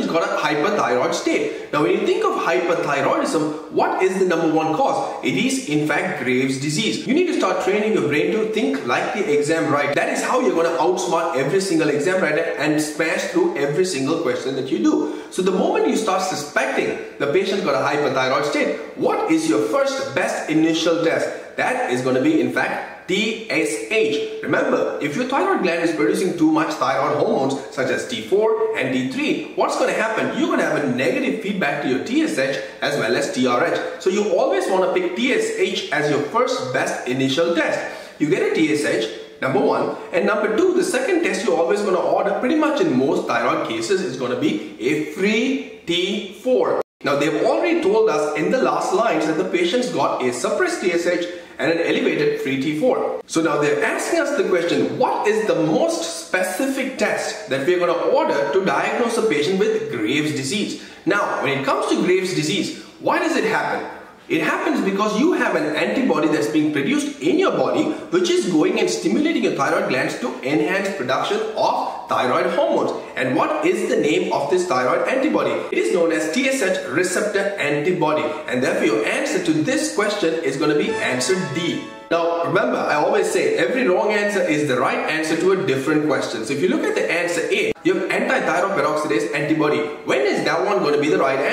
patient's got a hyperthyroid state. Now when you think of hyperthyroidism, what is the number one cause? It is in fact Graves' disease. You need to start training your brain to think like the exam writer. That is how you're going to outsmart every single exam writer and smash through every single question that you do. So the moment you start suspecting the patient's got a hyperthyroid state, what is your first best initial test? That is going to be in fact TSH. Remember, if your thyroid gland is producing too much thyroid hormones such as T4 and T3, what's going to happen? You're going to have a negative feedback to your TSH as well as TRH. So you always want to pick TSH as your first best initial test. You get a TSH, number one. And number two, the second test you're always going to order pretty much in most thyroid cases is going to be a free T4. Now they've already told us in the last lines that the patient's got a suppressed TSH and an elevated free T4. So now they're asking us the question, what is the most specific test that we're going to order to diagnose a patient with Graves' disease? Now, when it comes to Graves' disease, why does it happen? It happens because you have an antibody that's being produced in your body which is going and stimulating your thyroid glands to enhance production of thyroid hormones. And what is the name of this thyroid antibody? It is known as TSH receptor antibody. And therefore your answer to this question is going to be answer D. Now remember, I always say every wrong answer is the right answer to a different question. So if you look at the answer A, you have peroxidase antibody. When is that one going to be the right answer?